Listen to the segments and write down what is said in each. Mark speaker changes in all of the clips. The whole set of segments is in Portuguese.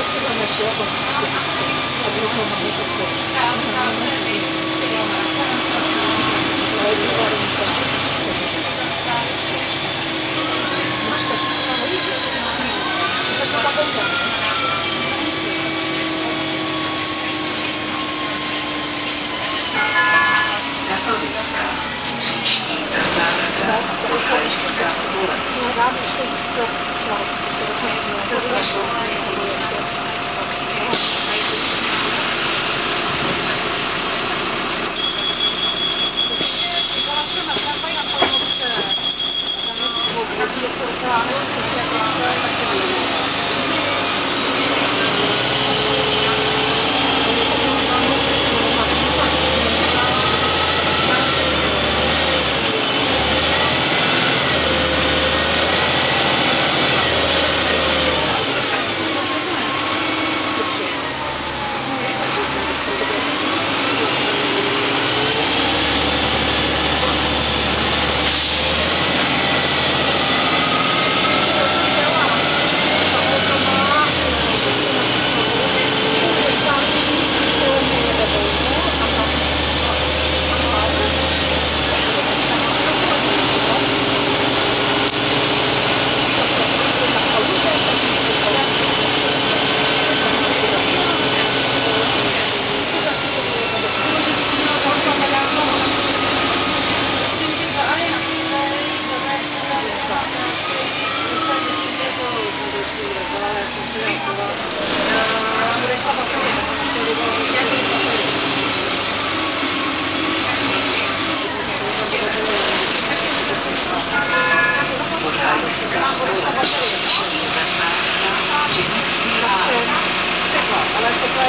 Speaker 1: sila masya ako. Sabi ko mamita ko. Mas kasi sa mga sa kapatid ko. Não não, não, não, não, não, não, não, não, não, não, não, não, não, não, não, não, não, não, dá, não, tem que não, oficial. Eu não, uma pessoa. promise.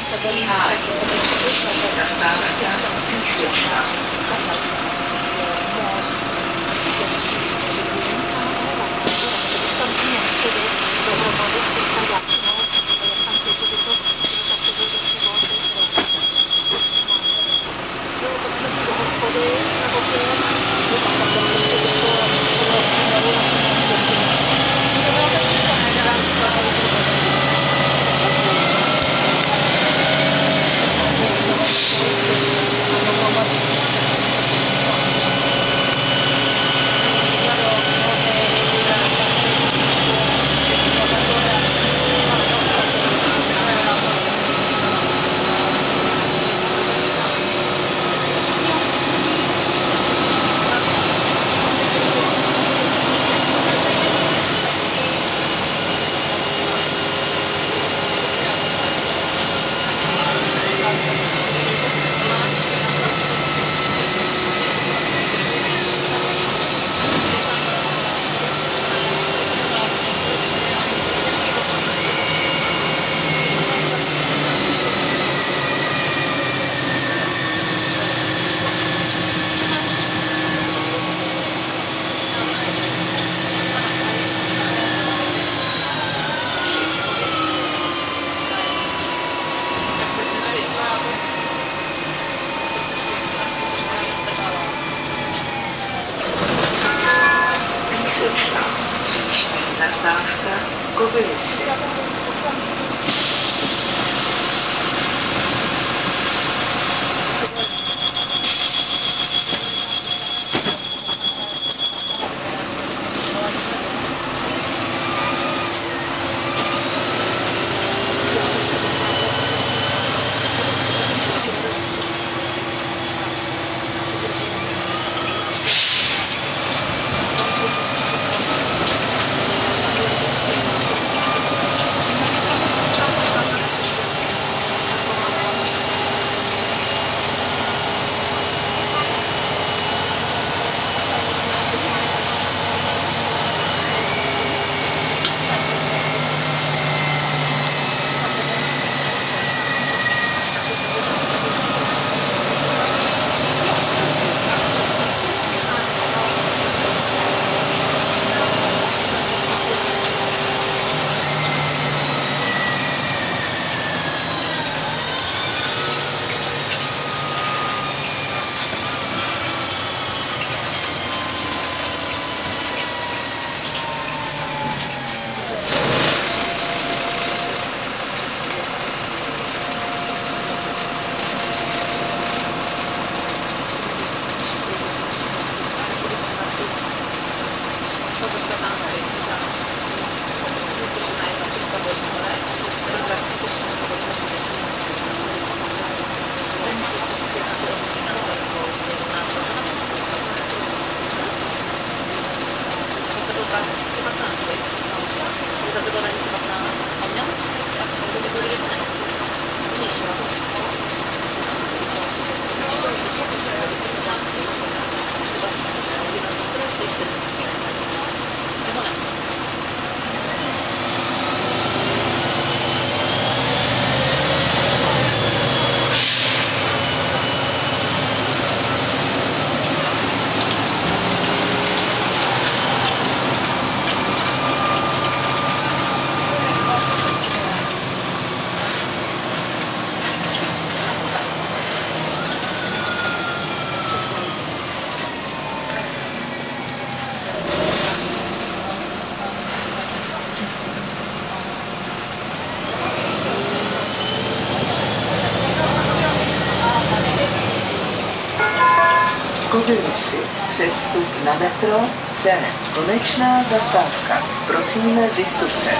Speaker 1: Thank you. Přestup na metro C. Konečná zastávka. Prosíme, vystupte.